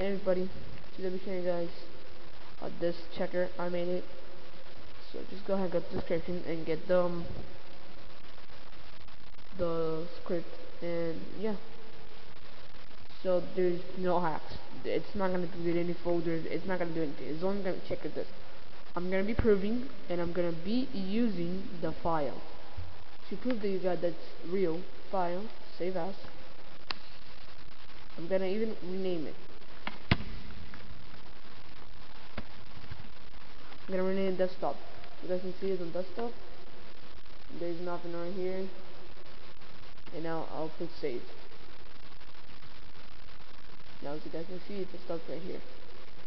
Hey everybody, today be showing you guys uh, this checker. I made it. So just go ahead and go to the description and get the, um, the script and yeah. So there's no hacks. It's not gonna delete any folders. It's not gonna do anything. It's only gonna check this. I'm gonna be proving and I'm gonna be using the file to prove that you got that's real file. Save as. I'm gonna even rename it. I'm gonna rename it desktop. You guys can see it on desktop. There's nothing right here. And now I'll put save. Now as you guys can see, it's stuck right here.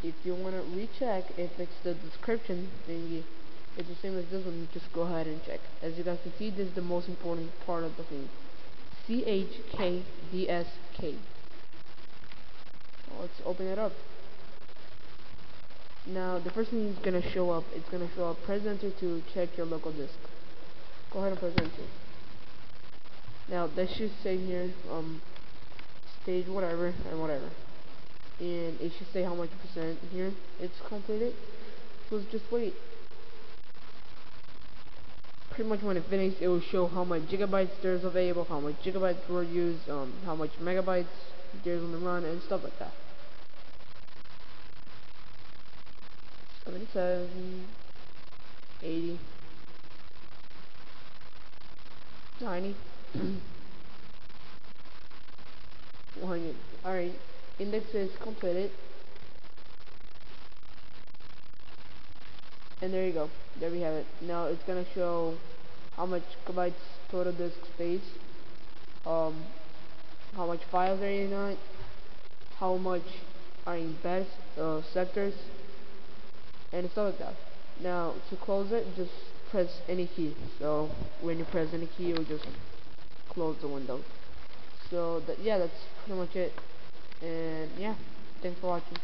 If you wanna recheck if it's the description thingy, it's the same as this one, just go ahead and check. As you guys can see, this is the most important part of the thing. C-H-K-D-S-K. Let's open it up. Now, the first thing is going to show up, it's going to show up press enter to check your local disk. Go ahead and press enter. Now, that should say here, um, stage whatever and whatever. And it should say how much percent here it's completed. So let's just wait. Pretty much when it finishes, it will show how much gigabytes there's available, how much gigabytes were used, um, how much megabytes there's on the run, and stuff like that. 77, 80, 90, 100. Alright, index is completed. And there you go. There we have it. Now it's gonna show how much gigabytes total disk space, um, how much files are in it, how much are in best uh, sectors, and stuff like that. Now, to close it, just press any key. So, when you press any key, it will just close the window. So, that, yeah, that's pretty much it. And, yeah, thanks for watching.